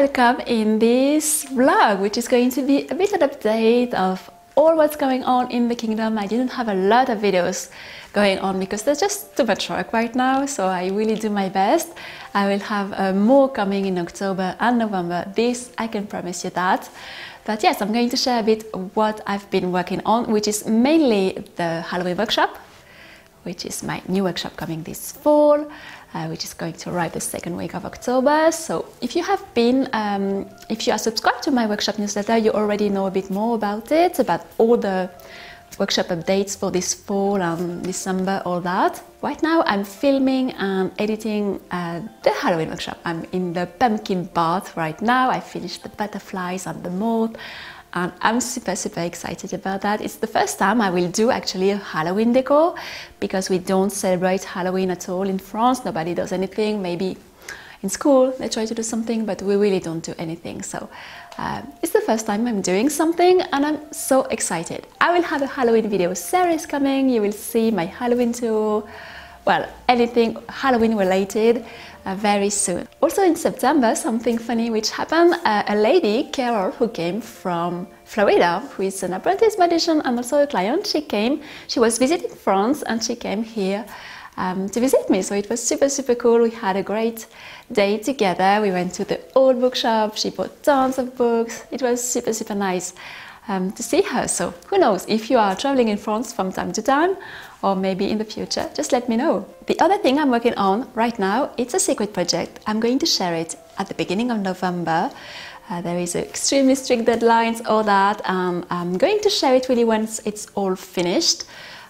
welcome in this vlog, which is going to be a bit of an update of all what's going on in the kingdom. I didn't have a lot of videos going on because there's just too much work right now, so I really do my best. I will have uh, more coming in October and November. This, I can promise you that. But yes, I'm going to share a bit what I've been working on, which is mainly the Halloween workshop, which is my new workshop coming this fall uh, which is going to arrive the second week of October. So if you have been, um, if you are subscribed to my workshop newsletter, you already know a bit more about it, about all the workshop updates for this fall and December, all that. Right now I'm filming and editing uh, the Halloween workshop. I'm in the pumpkin part right now. I finished the butterflies and the moth and I'm super super excited about that. It's the first time I will do actually a Halloween decor because we don't celebrate Halloween at all in France. Nobody does anything. Maybe in school they try to do something, but we really don't do anything. So uh, it's the first time I'm doing something and I'm so excited. I will have a Halloween video series coming. You will see my Halloween tour, well, anything Halloween related uh, very soon. Also in September, something funny which happened, uh, a lady, Carol, who came from Florida, who is an apprentice magician and also a client, she came, she was visiting France and she came here um, to visit me. So it was super, super cool. We had a great day together. We went to the old bookshop. She bought tons of books. It was super, super nice um, to see her. So who knows, if you are traveling in France from time to time, or maybe in the future, just let me know. The other thing I'm working on right now, it's a secret project. I'm going to share it at the beginning of November. Uh, there is extremely strict deadlines, all that. Um, I'm going to share it really once it's all finished.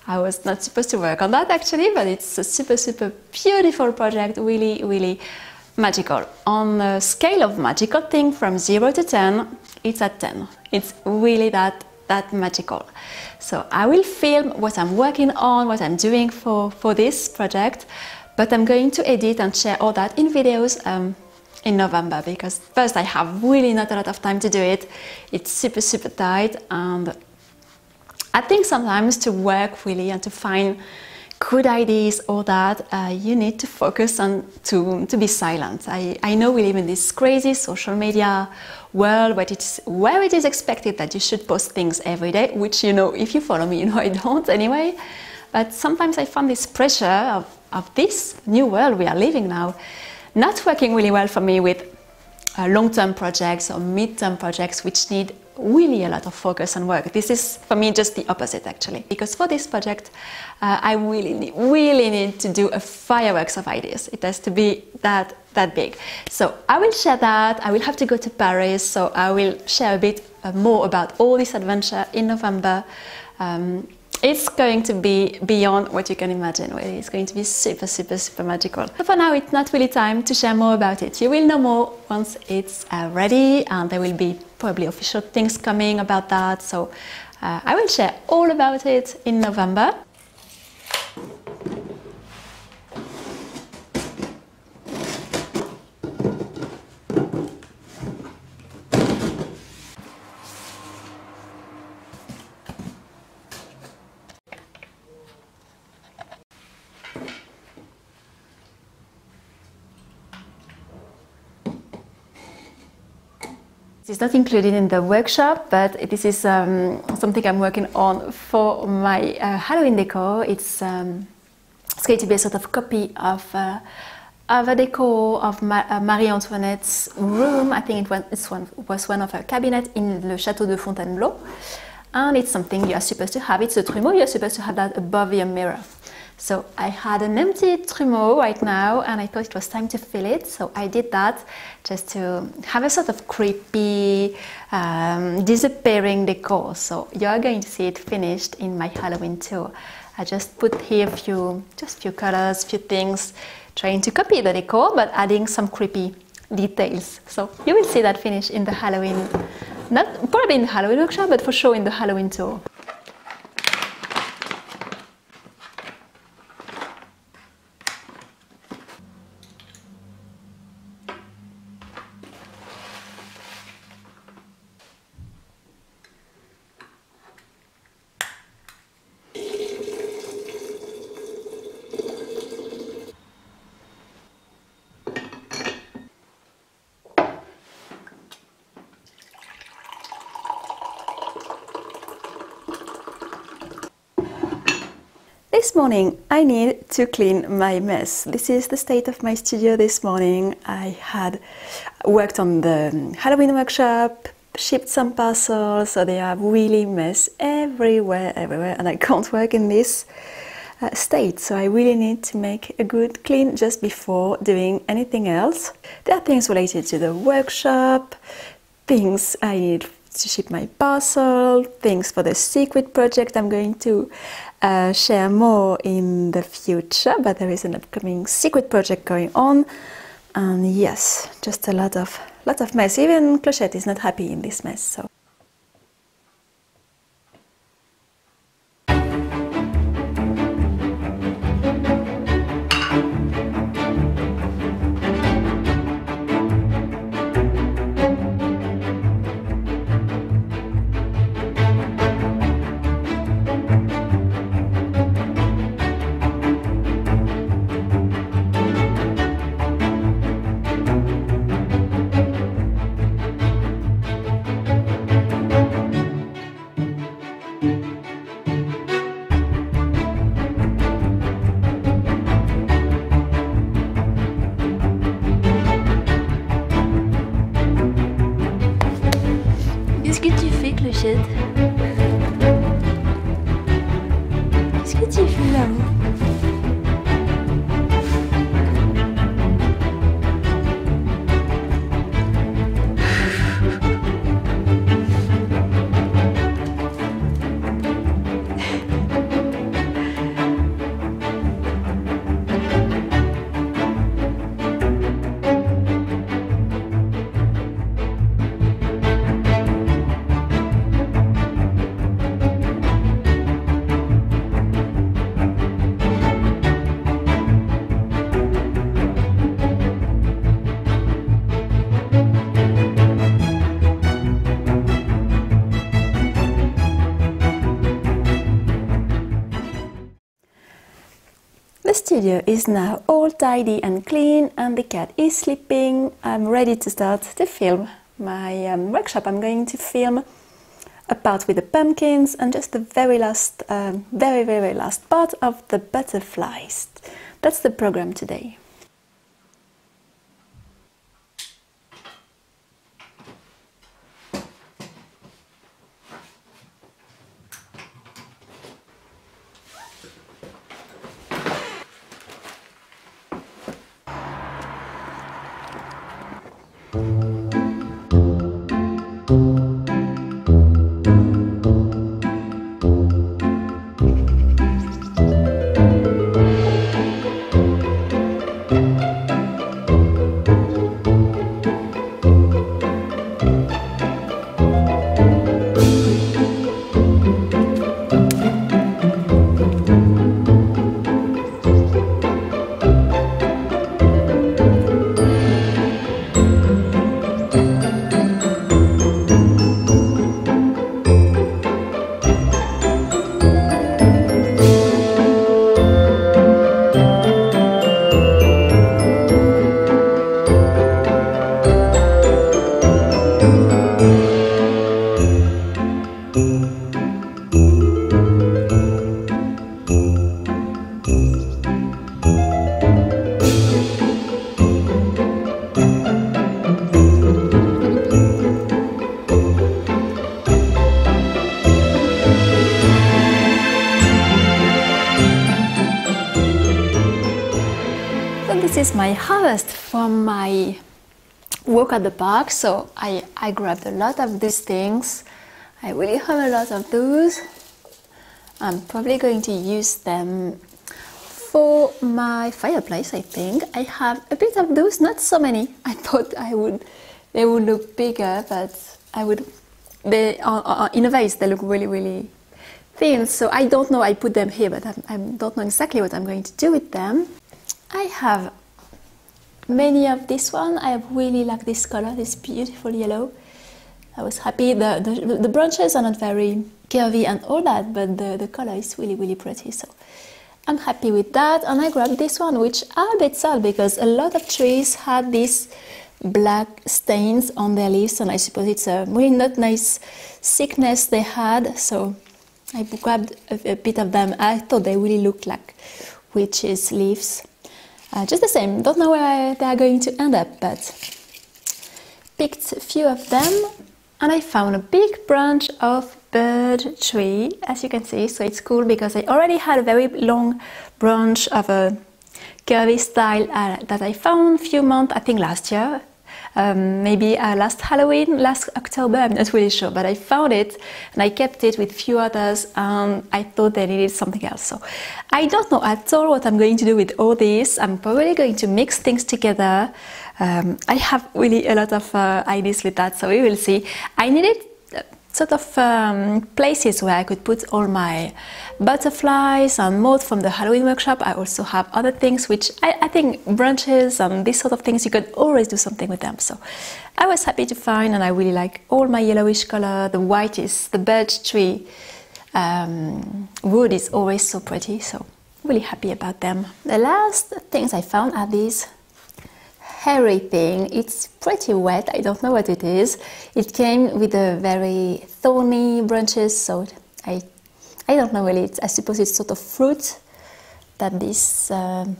I was not supposed to work on that actually, but it's a super, super beautiful project, really, really magical. On a scale of magical thing from 0 to 10, it's at 10. It's really that, that magical. So I will film what I'm working on, what I'm doing for, for this project, but I'm going to edit and share all that in videos um, in November because first I have really not a lot of time to do it. It's super, super tight and I think sometimes to work really and to find good ideas or that uh, you need to focus on to, to be silent. I, I know we live in this crazy social media world where it, is, where it is expected that you should post things every day, which you know, if you follow me, you know I don't anyway. But sometimes I find this pressure of, of this new world we are living now not working really well for me with uh, long-term projects or mid-term projects which need really a lot of focus and work. This is for me just the opposite actually, because for this project uh, I really need, really need to do a fireworks of ideas. It has to be that that big. So I will share that. I will have to go to Paris, so I will share a bit uh, more about all this adventure in November. Um, it's going to be beyond what you can imagine. It's going to be super, super, super magical. But for now, it's not really time to share more about it. You will know more once it's uh, ready, and there will be probably official things coming about that. So uh, I will share all about it in November. It's not included in the workshop, but this is um, something I'm working on for my uh, Halloween decor. It's, um, it's going to be a sort of copy of, uh, of a decor of Ma uh, Marie Antoinette's room. I think it was, one, was one of her cabinets in the Château de Fontainebleau. And it's something you are supposed to have. It's a trumeau, you're supposed to have that above your mirror. So I had an empty trumeau right now and I thought it was time to fill it. So I did that just to have a sort of creepy, um, disappearing decor. So you're going to see it finished in my Halloween tour. I just put here a few, just few colors, few things, trying to copy the decor, but adding some creepy details. So you will see that finish in the Halloween, not probably in the Halloween workshop, but for sure in the Halloween tour. This morning I need to clean my mess. This is the state of my studio this morning. I had worked on the Halloween workshop, shipped some parcels, so they are really mess everywhere, everywhere, and I can't work in this uh, state. So I really need to make a good clean just before doing anything else. There are things related to the workshop, things I need to ship my parcel, things for the secret project I'm going to uh, share more in the future, but there is an upcoming secret project going on. And yes, just a lot of lot of mess. Even Clochette is not happy in this mess. So. Studio is now all tidy and clean and the cat is sleeping. I'm ready to start to film my um, workshop. I'm going to film a part with the pumpkins and just the very last, um, very, very last part of the butterflies. That's the program today. Is my harvest from my walk at the park. So I, I grabbed a lot of these things. I really have a lot of those. I'm probably going to use them for my fireplace, I think. I have a bit of those, not so many. I thought I would, they would look bigger, but I would, they are, in a vase, they look really, really thin. So I don't know, I put them here, but I, I don't know exactly what I'm going to do with them. I have many of this one. I really like this color, this beautiful yellow. I was happy. The, the, the branches are not very curvy and all that, but the, the color is really, really pretty. So I'm happy with that. And I grabbed this one, which are a bit sad because a lot of trees had these black stains on their leaves. And I suppose it's a really not nice sickness they had. So I grabbed a, a, bit of them. I thought they really looked like witches' leaves. Uh, just the same, don't know where they are going to end up, but picked a few of them and I found a big branch of birch tree, as you can see. So it's cool because I already had a very long branch of a curvy style uh, that I found a few months, I think last year, um, maybe uh, last Halloween, last October, I'm not really sure, but I found it and I kept it with few others and I thought they needed something else. So I don't know at all what I'm going to do with all this. I'm probably going to mix things together. Um, I have really a lot of uh, ideas with that, so we will see. I needed sort of um, places where I could put all my butterflies and moth from the Halloween workshop. I also have other things which I, I, think branches and these sort of things you could always do something with them. So I was happy to find and I really like all my yellowish color. The white is the birch tree um, wood is always so pretty. So really happy about them. The last things I found are these hairy thing. It's pretty wet. I don't know what it is. It came with a very thorny branches, so I, I don't know really. It's, I suppose it's sort of fruit that these um,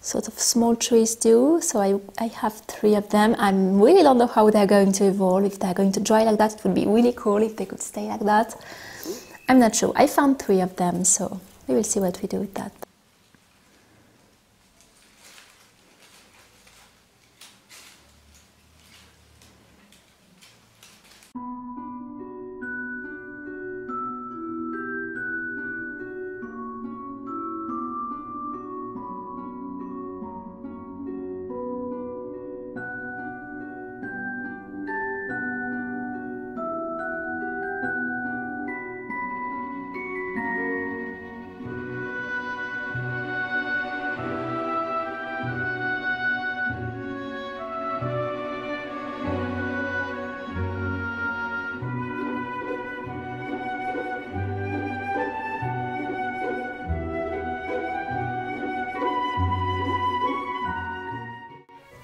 sort of small trees do. So I, I have three of them. I really don't know how they're going to evolve. If they're going to dry like that, it would be really cool if they could stay like that. I'm not sure. I found three of them, so we will see what we do with that.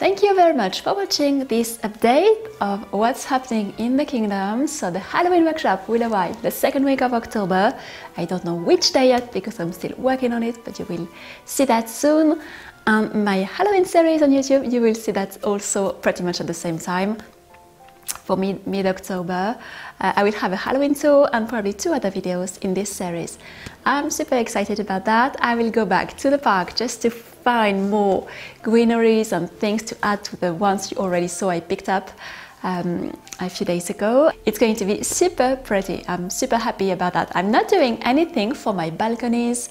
Thank you very much for watching this update of what's happening in the kingdom. So the Halloween workshop will arrive the second week of October. I don't know which day yet because I'm still working on it, but you will see that soon. Um, my Halloween series on YouTube, you will see that also pretty much at the same time for mid-October. Uh, I will have a Halloween tour and probably two other videos in this series. I'm super excited about that. I will go back to the park just to find more greeneries and things to add to the ones you already saw I picked up um, a few days ago. It's going to be super pretty. I'm super happy about that. I'm not doing anything for my balconies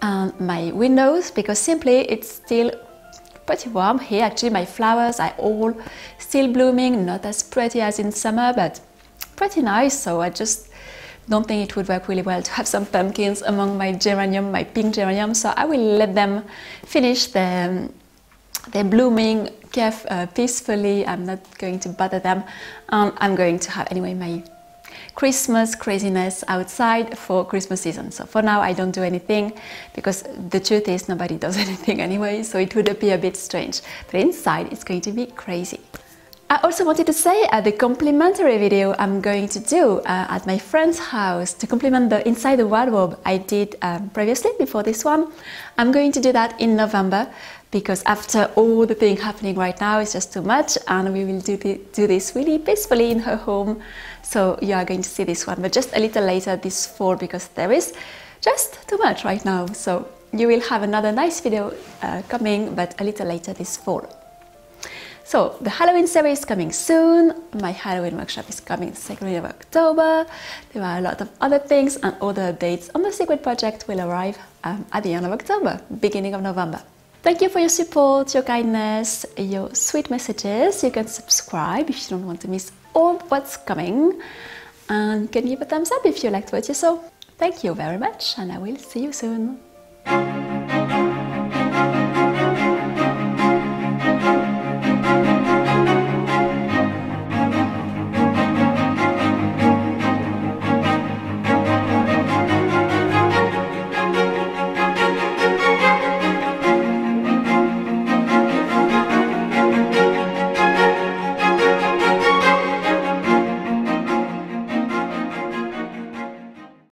and my windows because simply it's still pretty warm here. Actually, my flowers are all still blooming, not as pretty as in summer, but pretty nice. So I just don't think it would work really well to have some pumpkins among my geranium, my pink geranium. So I will let them finish their, their blooming uh, peacefully. I'm not going to bother them. Um, I'm going to have anyway my Christmas craziness outside for Christmas season. So for now I don't do anything because the truth is nobody does anything anyway, so it would appear a bit strange. But inside it's going to be crazy. I also wanted to say uh, the complimentary video I'm going to do uh, at my friend's house to complement the Inside the Wardrobe I did um, previously before this one. I'm going to do that in November because after all the thing happening right now it's just too much and we will do, the, do this really peacefully in her home so you are going to see this one but just a little later this fall because there is just too much right now so you will have another nice video uh, coming but a little later this fall so the Halloween series is coming soon. My Halloween workshop is coming 2nd week of October. There are a lot of other things and other updates on the Secret Project will arrive um, at the end of October, beginning of November. Thank you for your support, your kindness, your sweet messages. You can subscribe if you don't want to miss all what's coming. And you can give a thumbs up if you liked what you saw. Thank you very much and I will see you soon.